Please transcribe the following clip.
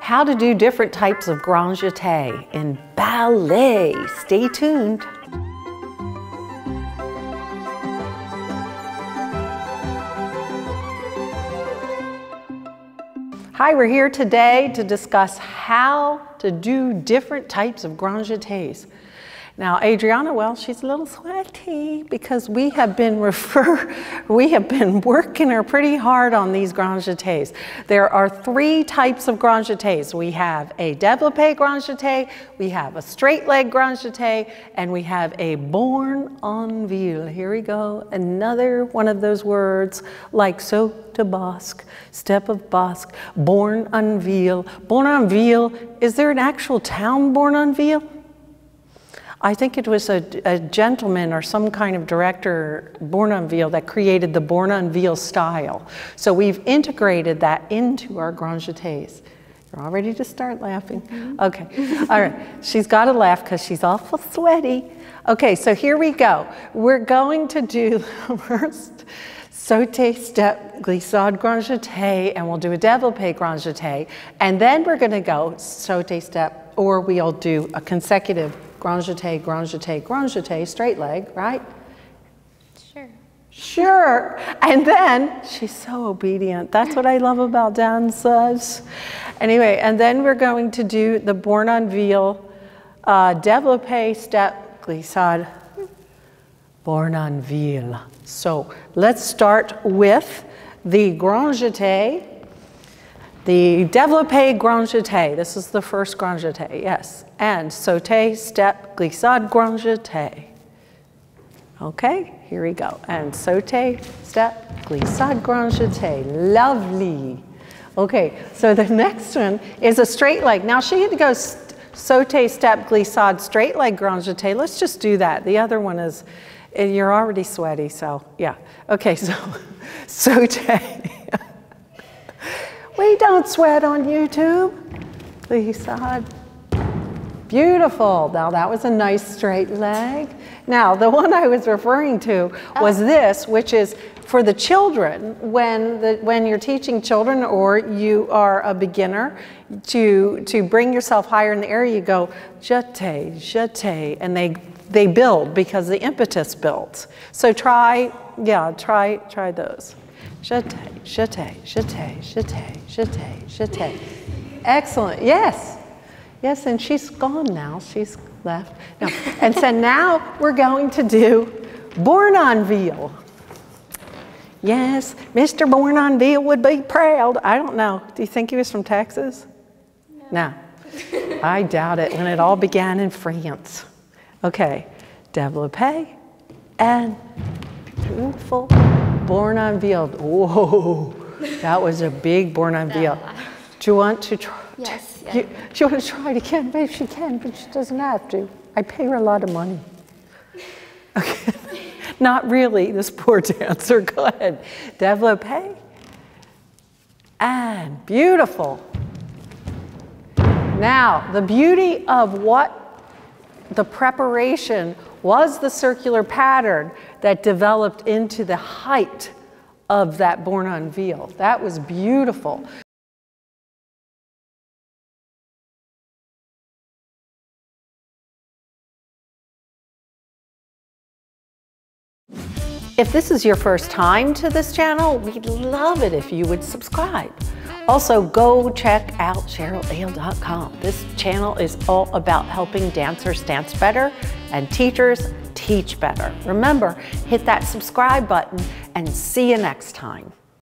how to do different types of grand jeté in ballet. Stay tuned. Hi, we're here today to discuss how to do different types of grand jetés. Now, Adriana, well, she's a little sweaty because we have been refer, we have been working her pretty hard on these grand jetés. There are three types of grand jetés. We have a développé grand jeté, we have a straight leg grand jeté, and we have a Bournonville. Here we go, another one of those words like saut de basque, step of basque, Bournonville. Born en ville, is there an actual town Bournonville? I think it was a, a, gentleman or some kind of director, Bournonville, that created the Bournonville style. So we've integrated that into our Grand Jetés. You're all ready to start laughing? Mm -hmm. Okay, all right. She's got to laugh because she's awful sweaty. Okay, so here we go. We're going to do the first sauté step glissade grand jeté, and we'll do a développé grand jeté, and then we're going to go sauté step, or we'll do a consecutive grand jeté, grand jeté, grand jeté, straight leg, right? Sure. Sure. And then she's so obedient. That's what I love about dancers. Anyway, and then we're going to do the Bournonville, uh, développé step glissade, Bournonville. So let's start with the grand jeté, the développé grand jeté, this is the first grand jeté, yes. And sauté, step, glissade, grand jeté. Okay, here we go. And sauté, step, glissade, grand jeté. Lovely. Okay, so the next one is a straight leg. Now she had to go sauté, step, glissade, straight leg, grand jeté. Let's just do that. The other one is, eh, you're already sweaty, so yeah. Okay, so sauté. We don't sweat on YouTube. Lisa, beautiful. Now that was a nice straight leg. Now the one I was referring to was oh. this, which is for the children, when, the, when you're teaching children or you are a beginner, to, to bring yourself higher in the air, you go jeté, jeté, and they, they build because the impetus builds. So try, yeah, try, try those. Jeté, jeté, jeté, jeté, jeté, jeté. Excellent. Yes. Yes, and she's gone now. She's left. No. and so now we're going to do Bournonville. Yes, Mr. Bournonville would be proud. I don't know. Do you think he was from Texas? No. no. I doubt it when it all began in France. Okay, développé and beautiful Bournonville. Whoa, that was a big Bournonville. Do you want to try? Yes. Yeah. You, you want to try it again? Maybe she can, but she doesn't have to. I pay her a lot of money. Okay. Not really, this poor dancer. Go ahead. Développé. And beautiful. Now, the beauty of what the preparation was the circular pattern that developed into the height of that Bournonville. That was beautiful. If this is your first time to this channel, we'd love it if you would subscribe. Also, go check out CherylAle.com. This channel is all about helping dancers dance better and teachers teach better. Remember, hit that subscribe button and see you next time.